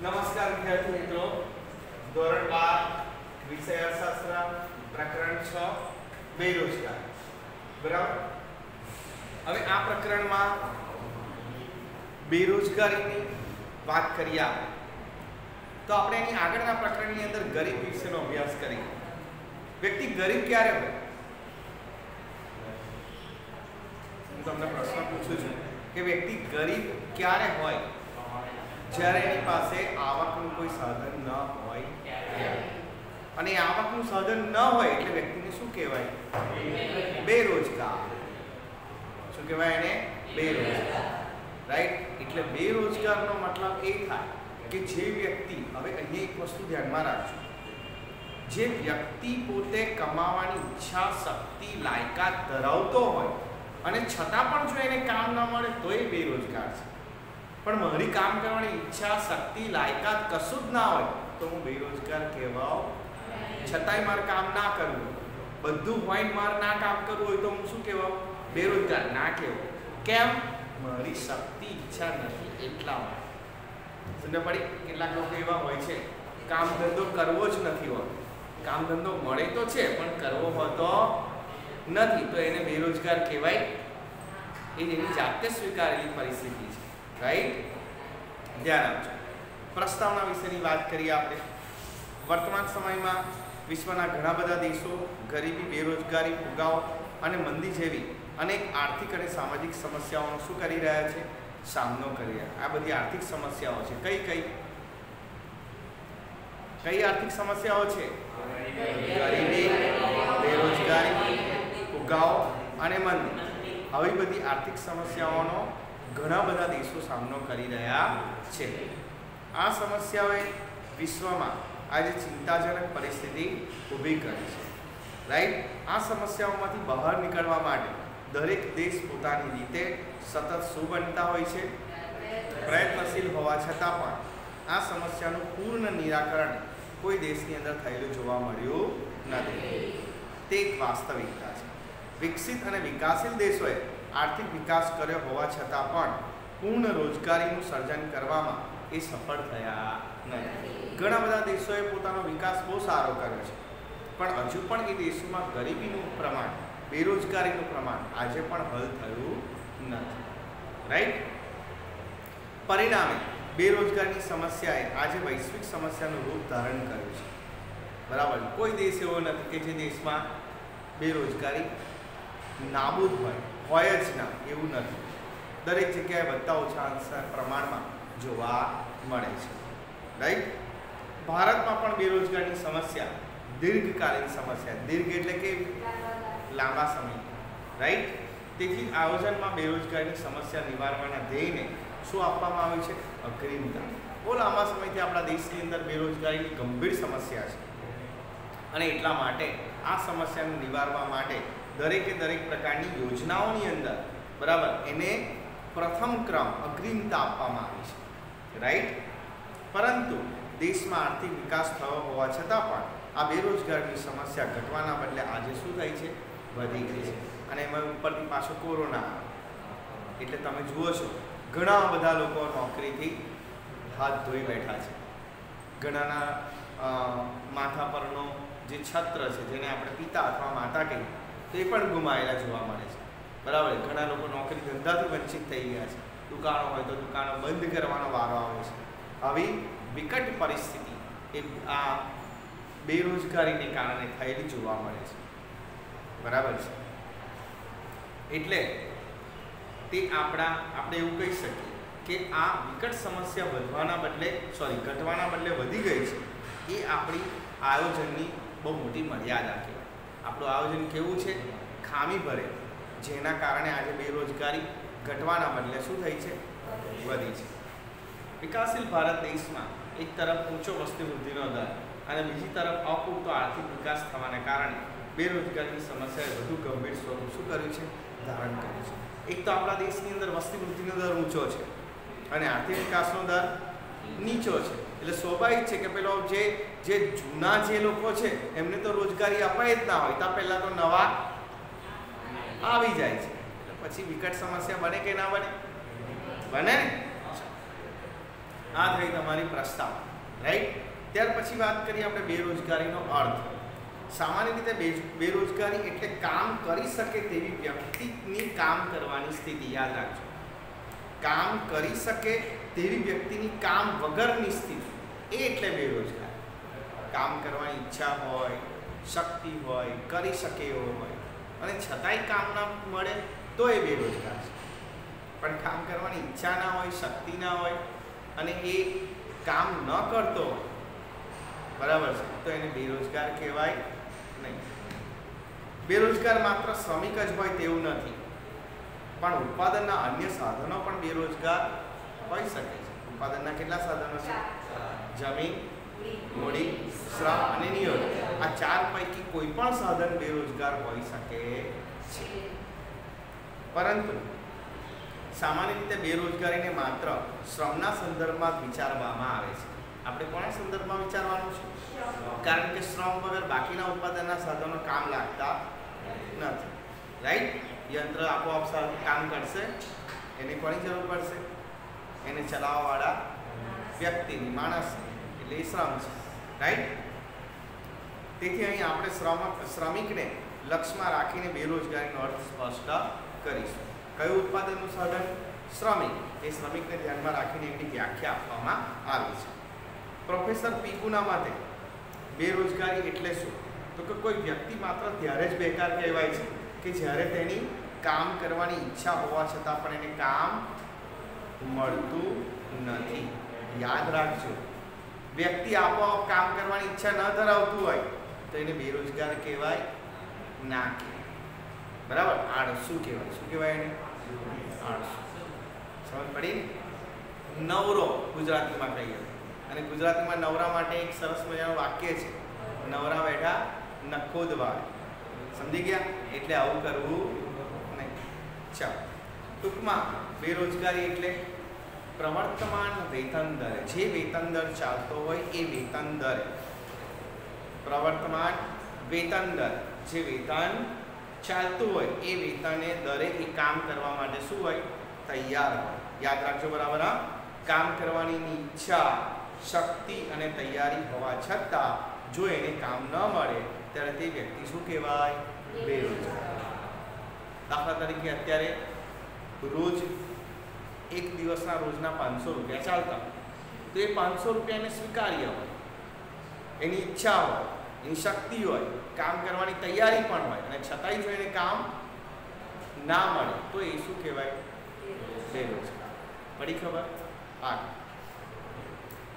નમસ્કાર વિદ્યાર્થી મિત્રો. ધોરણ 12 વિષય અર્થશાસ્ત્ર, પ્રકરણ 6 બેરોજગાર. બરાબર? હવે આ પ્રકરણમાં બેરોજગારીની વાત કરીએ તો આપણે એની આગળના પ્રકરણની અંદર ગરીબ વિશેનો અભ્યાસ કરીએ વ્યક્તિ ગરીબ ક્યારે હોય? હું તમને પ્રશ્ન પૂછું છું કે વ્યક્તિ ગરીબ ક્યારે હોય? જ્યારે એની પાસે આવકનું કોઈ સાધન ન હોય અને એ આવકનું સાધન ન હોય એટલે વ્યક્તિને શું કહેવાય? બેરોજગાર. શું કહેવાય એને? બેરોજગાર. રાઈટ એટલે બેરોજગારનો મતલબ એ થાય કે જે વ્યક્તિ, હવે અહીં એક વસ્તુ ધ્યાનમાં રાખજો. જે વ્યક્તિ પોતે કમાવાની ઈચ્છા, શક્તિ, લાયકાત ધરાવતો હોય અને છતાં પણ જો એને કામ ન મળે, તો એ બેરોજગાર છે. પણ મારી કામ કરવાની ઈચ્છા, શક્તિ, લાયકાત કશું જ ના હોય તો હું બેરોજગાર કહેવાઉં છતાંય મારે કામ ના કરવું. બધું હોય મારે ના કામ કરવું હોય તો હું શું કહેવાઉં બેરોજગાર ના કહેવું કેમ? મારી શક્તિ, ઈચ્છા નથી એટલા માટે. સમજ પડી? કેટલાક લોકો એવા હોય છે, કામ ધંધો કરવો જ નથી હોતો. કામ ધંધો મળે તો છે, પણ કરવો હોતો નથી. તો એને બેરોજગાર કહેવાય. એ એની જાતે સ્વીકારેલી પરિસ્થિતિ છે. રાઈટ ધ્યાન આપજો. પ્રસ્તાવના વિશેની વાત કરીએ આપણે. વર્તમાન સમયમાં વિશ્વના ઘણા બધા દેશો ગરીબી, બેરોજગારી ફુગાવો અને મંદી જેવી અનેક આર્થિક અને સામાજિક સમસ્યાઓનો શું કરી રહ્યા છે? સામનો કરી રહ્યા આ બધી આર્થિક સમસ્યાઓ છે. કઈ કઈ? કઈ આર્થિક સમસ્યાઓ છે? ગરીબી, બેરોજગારી ફુગાવો અને મંદી. આવી બધી આર્થિક સમસ્યાઓનો ઘણા બધા દેશો સામનો કરી રહ્યા છે. આ સમસ્યાઓએ વિશ્વમાં આજે ચિંતાજનક પરિસ્થિતિ ઊભી કરી છે. રાઈટ આ સમસ્યાઓમાંથી બહાર નીકળવા માટે દરેક દેશ પોતાની રીતે સતત શું બનતા હોય છે? પ્રયત્નશીલ હોવા છતાં પણ આ સમસ્યાનું પૂર્ણ નિરાકરણ કોઈ દેશની અંદર થયેલું જોવા મળ્યું નથી. તે એક વાસ્તવિકતા છે. વિકસિત અને વિકાસશીલ દેશોએ આર્થિક વિકાસ કર્યો હોવા છતાં પણ પૂર્ણ રોજગારીનું સર્જન કરવામાં એ સફળ થયા નથી ઘણા બધા દેશોએ પોતાનો વિકાસ બહુ સારો કર્યો છે. પણ હજુ પણ એ દેશોમાં ગરીબીનું પ્રમાણ, બેરોજગારીનું પ્રમાણ આજે પણ હલ થયું નથી. રાઈટ પરિણામે બેરોજગારની સમસ્યાએ આજે વૈશ્વિક સમસ્યાનું રૂપ ધારણ કર્યું છે. બરાબર? કોઈ દેશ એવો નથી કે જે દેશમાં બેરોજગારી નાબૂદ હોય. હોય જ ના, એવું નથી. દરેક જગ્યાએ વધતા ઓછા અંશ પ્રમાણમાં જોવા મળે છે. રાઈટ ભારતમાં પણ બેરોજગારીની સમસ્યા, દીર્ઘકાલીન સમસ્યા. દીર્ઘ એટલે કે લાંબા સમય. રાઈટ તેથી આયોજનમાં બેરોજગારીની સમસ્યા નિવારવાના ધ્યેયને શું આપવામાં આવ્યું છે? અગ્રિમતા. બહુ લાંબા સમયથી આપણા દેશની અંદર બેરોજગારીની ગંભીર સમસ્યા છે. અને એટલા માટે આ સમસ્યાને નિવારવા માટે દરેકે દરેક પ્રકારની યોજનાઓની અંદર, બરાબર, એને પ્રથમ ક્રમ અગ્રિમતા આપવામાં આવી છે. રાઈટ પરંતુ દેશમાં આર્થિક વિકાસ થયો હોવા છતાં પણ આ બેરોજગારની સમસ્યા ઘટવાના બદલે આજે શું થાય છે? વધી ગઈ છે. અને એમાં ઉપરથી પાછો કોરોના એટલે તમે જુઓ છો, ઘણા બધા લોકો નોકરીથી હાથ ધોઈ બેઠા છે. ઘણાના માથા પરનો જે છત્ર છે, જેને આપણે પિતા અથવા માતા કહીએ તો પણ ગુમાયેલા જોવા મળે છે. બરાબર ઘણા લોકો નોકરી ધંધાથી વંચિત થઈ ગયા છે. દુકાનો હોય તો દુકાનો બંધ કરવાનો વારો આવે છે. આવી વિકટ પરિસ્થિતિ એ આ બેરોજગારીને કારણે થયેલી જોવા મળે છે. બરાબર છે? એટલે તે આપણા, આપણે એવું કહી શકીએ કે આ વિકટ સમસ્યા વધવાના બદલે સોરી ઘટવાના બદલે વધી ગઈ છે. એ આપણી આયોજનની બહુ મોટી મર્યાદા કહેવાય. આપણું આયોજન કેવું છે? ખામી ભરે. જેના કારણે આજે બેરોજગારી ઘટવાના બદલે શું થઈ છે? વધી છે. વિકાસશીલ ભારત દેશમાં એક તરફ ઊંચો વસ્તી વૃદ્ધિનો દર અને બીજી તરફ અપૂરતો આર્થિક વિકાસ થવાને કારણે બેરોજગારીની સમસ્યાએ વધુ ગંભીર સ્વરૂપ શું કર્યું છે? ધારણ કર્યું છે. એક તો આપણા દેશની અંદર વસ્તી વૃદ્ધિનો દર ઊંચો છે અને આર્થિક વિકાસનો દર નીચો છે. એટલે સ્વાભાવિક છે કે પેલો જે જે જૂના જે લોકો છે, એમને તો રોજગારી અપાય જ ના હોય ત્યાં પહેલાં તો નવા આવી જાય છે. પછી વિકટ સમસ્યા બને કે ના બને? બને આ થઈ તમારી પ્રસ્તાવ રાઈટ ત્યાર પછી વાત કરીએ આપણે બેરોજગારીનો અર્થ. સામાન્ય રીતે બેરોજગારી એટલે કામ કરી શકે તેવી વ્યક્તિની કામ કરવાની સ્થિતિ, યાદ રાખજો. કામ કરી શકે તેવી વ્યક્તિની કામ વગરની સ્થિતિ. એ એટલે બેરોજગાર. કામ કરવાની ઈચ્છા હોય, શક્તિ હોય, કરી શકે એવો હોય. અને છતાંય કામ ના મળે તો એ બેરોજગાર છે. પણ કામ કરવાની ઈચ્છા ના હોય, શક્તિ ના હોય અને એ કામ ન કરતો બરાબર છે? તો એને બેરોજગાર કહેવાય નહીં. બેરોજગાર માત્ર શ્રમિક જ હોય તેવું નથી. પણ ઉત્પાદનના અન્ય સાધનો પણ બેરોજગાર હોઈ શકે છે. ઉત્પાદનના કેટલા સાધનો છે? જમીન મૂડી શ્રમ અને નિયોજન. આ ચાર પૈકી કોઈ પણ સાધન બેરોજગાર હોઈ શકે છે. પરંતુ સામાન્ય રીતે બેરોજગારીને માત્ર શ્રમના સંદર્ભમાં વિચારવામાં આવે છે. આપણે કોના સંદર્ભમાં વિચારવાનું છે? કારણ કે શ્રમ વગર બાકીના ઉત્પાદનના સાધનો કામ લાગતા નથી. રાઈટ? યંત્ર આપોઆપ કામ કરશે એને કોની જરૂર પડશે? એને ચલાવવાવાળા વ્યક્તિની માણસની એટલે એ શ્રમ છે. રાઈટ તેથી અહીં આપણે શ્રમ, શ્રમિકને લક્ષ્યમાં રાખીને બેરોજગારીનો અર્થ સ્પષ્ટ કરીશું. કયું ઉત્પાદનનું સાધન? શ્રમિક. એ શ્રમિકને ધ્યાનમાં રાખીને એની વ્યાખ્યા આપવામાં આવી છે. પ્રોફેસર પીકુના માટે બેરોજગારી એટલે શું? તો કે કોઈ વ્યક્તિ માત્ર ત્યારે જ બેકાર કહેવાય છે કે જ્યારે તેની કામ કરવાની ઈચ્છા હોવા છતાં પણ એને કામ મળતું નથી. યાદ રાખજો. વ્યક્તિ આપોઆપ કામ કરવાની ઈચ્છા ન ધરાવતું હોય, તો એને બેરોજગાર કહેવાય ના કહેવાય. બરાબર? આળસુ કહેવાય. શું કહેવાય એને? આળસુ. સમજ પડી? નવરો ગુજરાતીમાં કહીએ અને ગુજરાતીમાં નવરા માટે એક સરસ મજાનું વાક્ય છે. નવરા બેઠા નખોદવા સમજી ગયા? એટલે આવું કરવું નહીં. ચાલો. ટૂંકમાં બેરોજગારી એટલે પ્રવર્તમાન વેતન દરે જે વેતન દર ચાલતો હોય એ વેતન દરે પ્રવર્તમાન વેતન દર જે વેતન ચાલતું હોય એ વેતને દરે એ કામ કરવા માટે શું હોય? તૈયાર હોય. યાદ રાખજો બરાબર આ કામ કરવાની ઈચ્છા, શક્તિ અને તૈયારી હોવા છતાં જો એને કામ ન મળે, ત્યારે તે વ્યક્તિ શું કહેવાય? બેરોજગાર. દાખલા તરીકે અત્યારે રોજ એક દિવસના રોજના પાંચસો રૂપિયા ચાલતા તો એ પાંચસો રૂપિયા એને સ્વીકાર્ય હોય એની ઈચ્છા હોય એની શક્તિ હોય કામ કરવાની તૈયારી પણ હોય અને છતાંય જો એને કામ ના મળે તો એ શું કહેવાય? બેરોજગાર. પડી ખબર? આગળ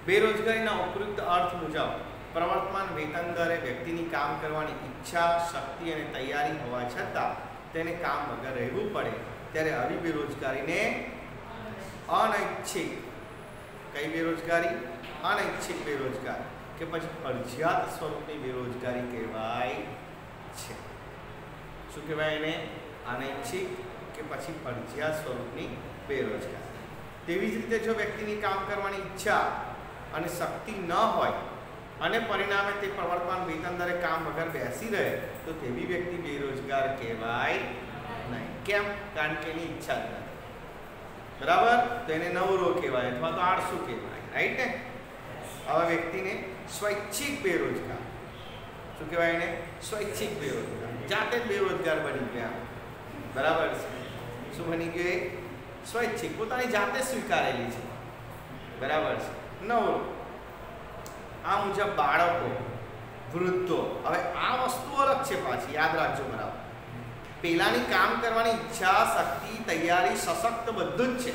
બેરોજગારીના ઉપયુક્ત અર્થ મુજબ પ્રવર્તમાન વેતન દરે વ્યક્તિની કામ કરવાની ઈચ્છા શક્તિ અને તૈયારી હોવા છતાં તેને કામ વગર રહેવું પડે ત્યારે આવી બેરોજગારીને અનૈચ્છિક. કઈ બેરોજગારી? અનૈચ્છિક બેરોજગાર. કે પછી ફરજિયાત સ્વરૂપની બેરોજગારી કહેવાય છે. શું કહેવાય એને? અનૈચ્છિક કે પછી ફરજિયાત સ્વરૂપની બેરોજગારી. તેવી જ રીતે જો વ્યક્તિની કામ કરવાની ઈચ્છા અને શક્તિ ન હોય અને પરિણામે તે પ્રવર્તમાન વેતન દરે કામ વગર બેસી રહે, તો તેવી વ્યક્તિ બેરોજગાર કહેવાય નહીં. કેમ? કારણ કે એની ઈચ્છા જ નથી. બરાબર? તો એને નવરો કહેવાય અથવા તો આળસુ કહેવાય રાઈટ ને? આવા વ્યક્તિને સ્વૈચ્છિક બેરોજગાર. શું કહેવાય એને? સ્વૈચ્છિક બેરોજગાર. જાતે જ બેરોજગાર બની ગયા. બરાબર છે? શું બની ગયું એ? સ્વૈચ્છિક. પોતાની જાતે સ્વીકારેલી છે. બરાબર છે? નવરો. આ મુજબ બાળકો, વૃદ્ધો. હવે આ વસ્તુ અલગ છે પાછી. યાદ રાખજો બરાબર પેલાની કામ કરવાની ઈચ્છા, શક્તિ, તૈયારી, સશક્ત બધું જ છે.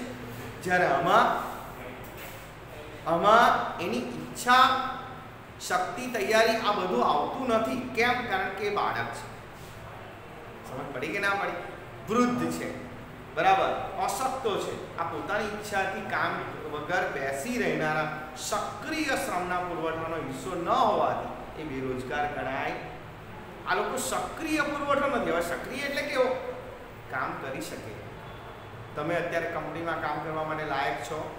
જ્યારે આમાં આમાં એની ઈચ્છા, શક્તિ, તૈયારી આ બધું આવતું નથી. કેમ? કારણ કે બાળક છે. સમજ પડી કે ના પડી? વૃદ્ધ છે. બરાબર? અશક્તો છે. આ પોતાની ઈચ્છાથી કામ વગર બેસી રહેનારા સક્રિય શ્રમના પુરવઠાનો હિસ્સો ન હોવાથી એ બેરોજગાર ગણાય આ લોકો સક્રિય પુરવઠો નથી હવે સક્રિય એટલે કેવો? કામ કરી શકે. તમે અત્યારે કંપનીમાં કામ કરવા માટે લાયક છો?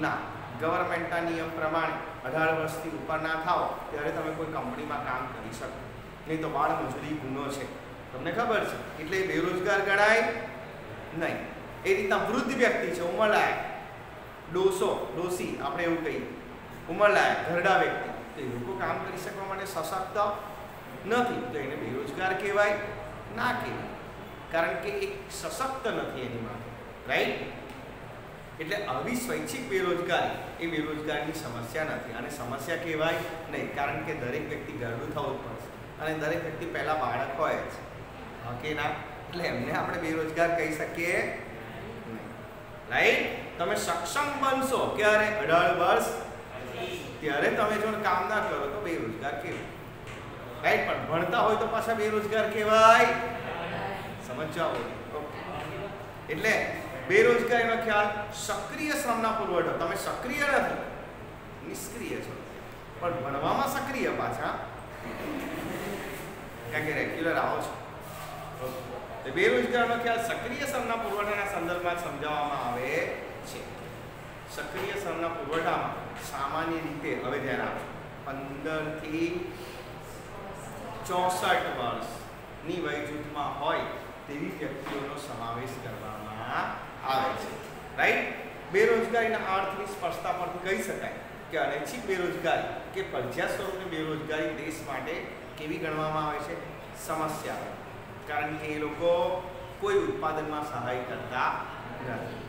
ના. ગવર્મેન્ટના નિયમ પ્રમાણે અઢાર વર્ષથી ઉપર ના થાઓ, ત્યારે તમે કોઈ કંપનીમાં કામ કરી શકો. નહીં તો બાળ મજૂરી ગુનો છે. તમને ખબર છે? એટલે બેરોજગાર ગણાય નહીં. એ રીતના વૃદ્ધ વ્યક્તિ છે ઉંમરલાયક ડોસો, ડોસી, આપણે એવું કહીએ. ઉંમરલાયક ઘરડા વ્યક્તિ. તો એ લોકો કામ કરી શકવા માટે સશક્ત નથી. તો એને બેરોજગાર કહેવાય ના કહેવાય. કારણ કે એ સશક્ત નથી એની માટે. રાઈટ એટલે આવી સ્વૈચ્છિક બેરોજગારી એ બેરોજગારીની સમસ્યા નથી. અને સમસ્યા કહેવાય નહીં. કારણ કે દરેક વ્યક્તિ ઘરડું થવું જ પડશે. અને દરેક વ્યક્તિ પહેલાં બાળક હોય જ. ઓકે ના? એટલે એમને આપણે બેરોજગાર કહી શકીએ નહીં. રાઈટ તમે સક્ષમ બનશો ક્યારે? અઢાર વર્ષ. ત્યારે તમે જો કામ ના કરો તો બેરોજગાર કહેવાય. રાઈટ પણ ભણતા હોય તો પાછા બેરોજગાર કહેવાય. સમજો આવો એટલે બેરોજગારીનો ખ્યાલ સક્રિય શ્રમના પુરવઠો તમે સક્રિય નથી, નિષ્ક્રિય છો. પણ ભણવામાં સક્રિય પાછા. કારણ કે રેગ્યુલર આવો છો. બેરોજગારનો ખ્યાલ સક્રિય શ્રમના પુરવઠાના સંદર્ભમાં સમજાવવામાં આવે છે. સક્રિય શ્રમના પુરવઠામાં સામાન્ય રીતે, હવે ધ્યાન આપો. પંદરથી ચોસઠ વર્ષની વય જૂથમાં હોય તેવી વ્યક્તિઓનો સમાવેશ કરવામાં આવે છે. રાઈટ બેરોજગારીના અર્થની સ્પષ્ટતા પરથી કહી શકાય કે અનૈચ્છિક બેરોજગારી કે ફરજિયાત સ્વરૂપની બેરોજગારી દેશ માટે કેવી ગણવામાં આવે છે? સમસ્યા. કારણ કે એ લોકો કોઈ ઉત્પાદનમાં સહાય કરતા નથી.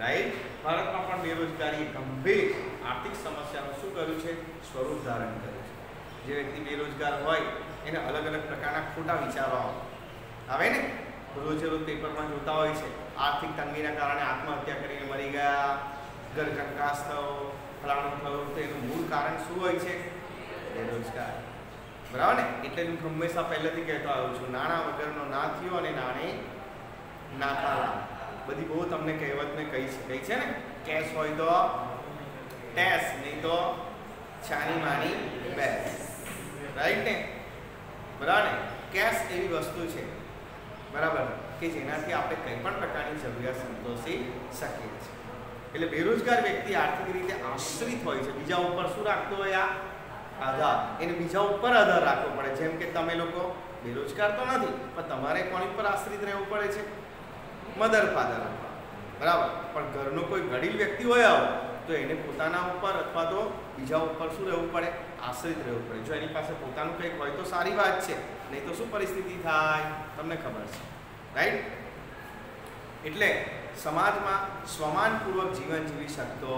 રાઈટ ભારતમાં પણ બેરોજગારી ગંભીર આર્થિક સમસ્યાનું શું કર્યું છે? સ્વરૂપ ધારણ કર્યું છે. જે વ્યક્તિ બેરોજગાર હોય એને અલગ અલગ પ્રકારના ખોટા વિચારો આવે ને? રોજ રોજ પેપરમાં જોતા હોય છે. આર્થિક તંગીના કારણે આત્મહત્યા કરીને મરી ગયા, ઘર કંકાસ થયો, ફલાણું થયું, તો એનું મૂળ કારણ શું હોય છે? બેરોજગાર. બરાબર ને? એટલે હું હંમેશા પહેલેથી કહેતો આવ્યો છું, નાણાં વગરનો ના થયો અને નાણે નાતા બધી બહુ તમને કહેવત મેં કહી કહી છે ને? કેશ હોય તો ટેસ, નહીં તો છાની માની બેસ. રાઈટ ને? બરાબર કેશ એવી વસ્તુ છે. બરાબર? કે જેનાથી આપણે કંઈ પણ પ્રકારની જરૂરિયાત સંતોષી શકીએ છીએ. એટલે બેરોજગાર વ્યક્તિ આર્થિક રીતે આશ્રિત હોય છે. બીજા ઉપર શું રાખતો હોય આ? આધાર. એને બીજા ઉપર આધાર રાખવો પડે. જેમ કે તમે લોકો બેરોજગાર તો નથી, પણ તમારે કોની ઉપર આશ્રિત રહેવું પડે છે? મધર ફાધર બરાબર? પણ ઘરનો કોઈ ગરીબ વ્યક્તિ હોય આવો તો એને પોતાના ઉપર અથવા તો બીજા ઉપર શું રહેવું પડે? આશ્રિત રહેવું પડે. જો એની પાસે પોતાનું કંઈક હોય તો સારી વાત છે. નહીં તો શું પરિસ્થિતિ થાય? તમને ખબર છે. રાઈટ એટલે સમાજમાં સ્વમાનપૂર્વક જીવન જીવી શકતો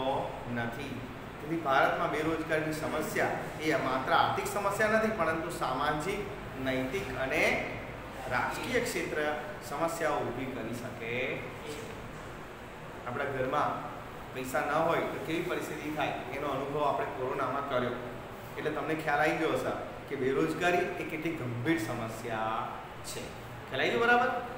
નથી. તેથી ભારતમાં બેરોજગારીની સમસ્યા એ માત્ર આર્થિક સમસ્યા નથી, પરંતુ સામાજિક, નૈતિક અને રાજકીય ક્ષેત્ર સમસ્યાઓ ઊભી કરી શકે છે. આપણા ઘરમાં પૈસા ન હોય તો કેવી પરિસ્થિતિ થાય? એનો અનુભવ આપણે કોરોનામાં કર્યો. એટલે તમને ખ્યાલ આવી ગયો હશે કે બેરોજગારી એ કેટલી ગંભીર સમસ્યા છે. ખ્યાલ આવી ગયો બરાબર?